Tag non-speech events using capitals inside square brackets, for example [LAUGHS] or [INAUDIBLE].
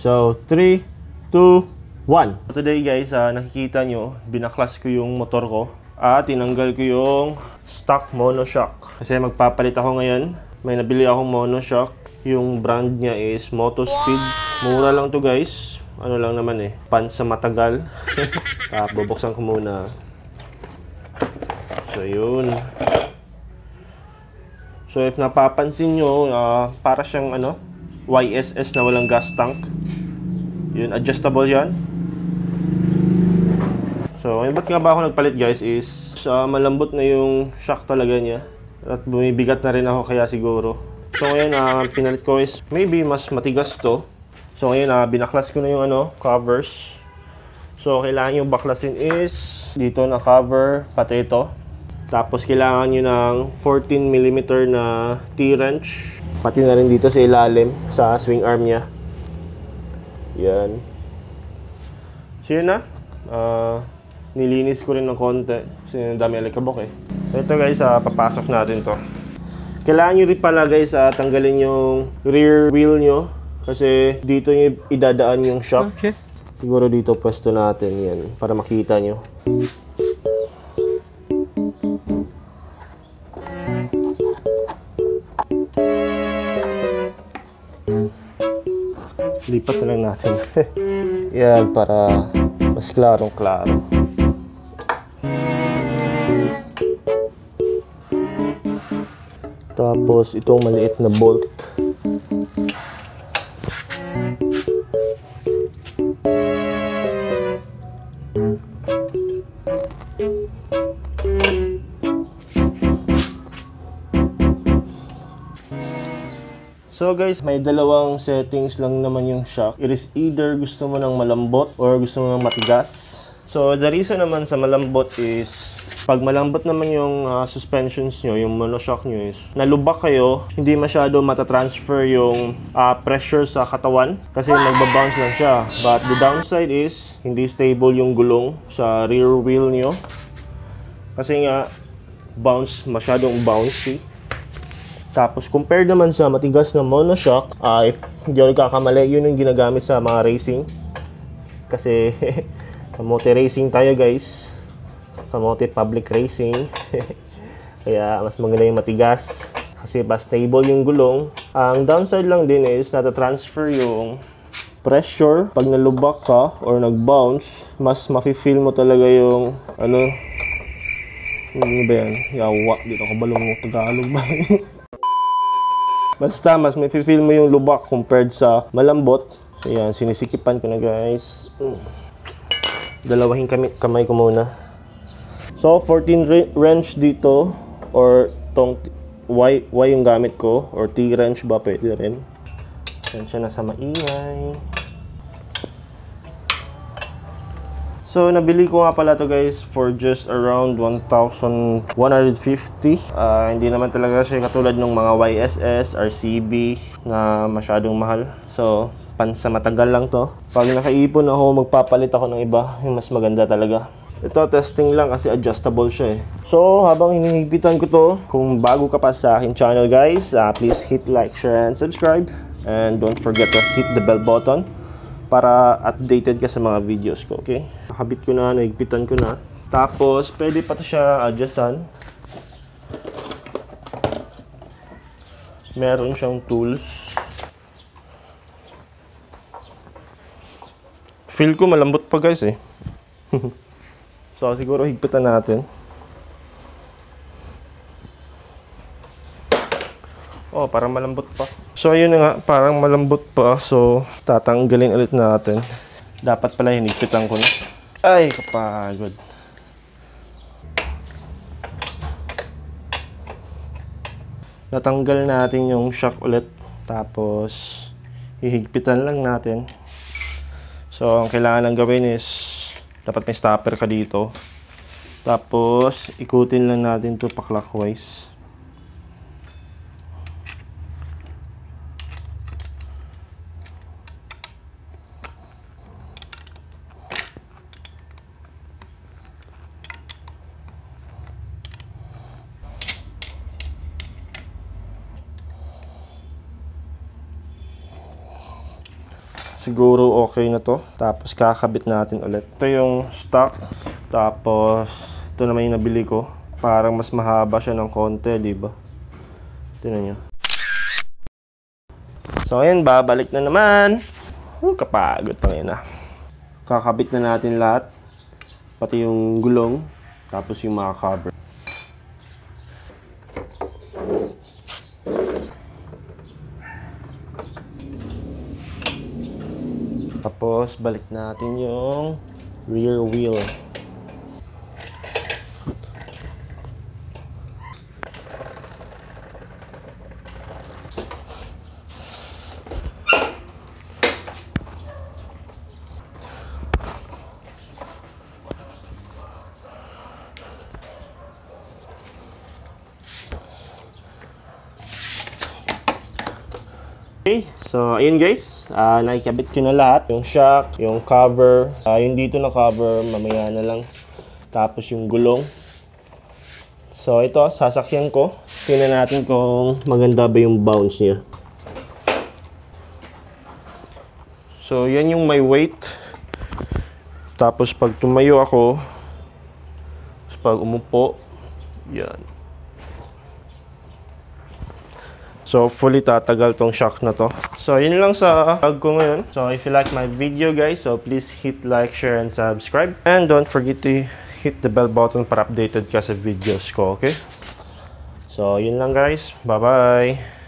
So, 3, 2, 1. Today guys, ah, nakikita nyo, binaklas ko yung motor ko at tinanggal ko yung stock monoshock. Kasi magpapalit ako ngayon. May nabili akong monoshock. Yung brand niya is Motospeed. Mura lang to guys. Ano lang naman eh, pan sa matagal. Tapos [LAUGHS] bubuksan ko muna. So yun. So if napapansin nyo, ah, para siyang ano, YSS na walang gas tank. Yun, adjustable yan. So, ngayon ba't nga ba ako nagpalit guys is sa malambot na yung shock talaga niya. At bumibigat na rin ako kaya siguro. So ngayon, ah, pinalit ko is maybe mas matigas to. So ngayon, ah, binaklas ko na yung ano, covers. So kailangan yung baklasin is dito na cover, pati ito. Tapos kailangan nyo ng 14mm na T-wrench. Pati na rin dito sa ilalim, sa swing arm niya. Yan. So yun na. Ah, nilinis ko rin ng konti. Kasi dami alikabok eh. So ito guys, ah, papasok natin to. Kailangan nyo rin pala guys ah, tanggalin yung rear wheel nyo. Kasi dito nyo idadaan yung shock. Okay. Siguro dito pwesto natin yan para makita nyo. Lipat na lang natin. [LAUGHS] yan para mas klarong klaro. Tapos itong maliit na bolt. So guys, may dalawang settings lang naman yung shock. It is either gusto mo ng malambot or gusto mo ng matigas. So the reason naman sa malambot is pag malambot naman yung ah, suspensions nyo, yung monoshock nyo is nalubak kayo, hindi masyado matatransfer yung ah, pressure sa katawan kasi magbabounce lang siya. But the downside is hindi stable yung gulong sa rear wheel nyo kasi nga bounce, masyadong bouncy. Tapos, compared naman sa matigas na monoshock, ah, if hindi ako nagkakamali, yun yung ginagamit sa mga racing. Kasi, [LAUGHS] kamote racing tayo guys. Kamote public racing. [LAUGHS] Kaya, mas maganda yung matigas. Kasi, mas stable yung gulong. Ang downside lang din is, nata-transfer yung pressure. Pag nalubak ka or nag-bounce, mas mafe-feel mo talaga yung, ano, ano ba yan? Yawa, dito ko balong Tagalog ba? [LAUGHS] Basta, mas may feel mo yung lubak compared sa malambot. So, yan. Sinisikipan ko na, guys. Mm. Dalawahing kami, kamay ko muna. So, 14 re- wrench dito. Or, tong Y, Y yung gamit ko. Or T-wrench ba? Pwede rin. Yan siya nasa maingay. So, nabili ko nga pala to guys for just around 1,150. Ah, hindi naman talaga siya katulad ng mga YSS, RCB na masyadong mahal. So, pansa matagal lang to. Pag nakaipon ako, magpapalit ako ng iba. Yung mas maganda talaga. Ito, testing lang kasi adjustable siya eh. So, habang hinihigpitan ko to, kung bago ka pa sa akin channel guys, ah, please hit like, share, and subscribe. And don't forget to hit the bell button para updated ka sa mga videos ko, okay? Nakabit ko na, nahigpitan ko na. Tapos, pwede pa to siya adjustan. Meron siyang tools. Feel ko malambot pa guys eh. [LAUGHS] so, siguro higpitan natin. Oh, parang malambot pa. So, ayun nga, parang malambot pa. So, tatanggalin ulit natin. Dapat pala hinigpitan ko na. Ay, kapagod. Natanggal natin yung shock ulit. Tapos, hihigpitan lang natin. So, ang kailangan lang gawin is, dapat may stopper ka dito. Tapos, ikutin lang natin to pa clockwise. Siguro okay na to. Tapos kakabit natin ulit. Ito yung stock. Tapos ito naman yung nabili ko. Parang mas mahaba siya ng konti, di ba? Tingnan nyo. So ayun, babalik na naman. Uh, kapagod pa ngayon ah. Kakabit na natin lahat. Pati yung gulong. Tapos yung mga cover. Tapos, balik natin yung rear wheel. Okay, so ayun guys, uh, nakikabit ko na lahat. Yung shock, yung cover, ah, yung dito na cover, mamaya na lang. Tapos yung gulong. So ito, sasakyan ko. Tingnan natin kung maganda ba yung bounce niya. So yan yung may weight. Tapos pag tumayo ako, pag umupo, yan. So, fully tatagal tong shock na to. So, yun lang sa vlog ko ngayon. So, if you like my video guys, so please hit like, share, and subscribe. And don't forget to hit the bell button para updated ka sa videos ko, okay? So, yun lang guys. Bye-bye!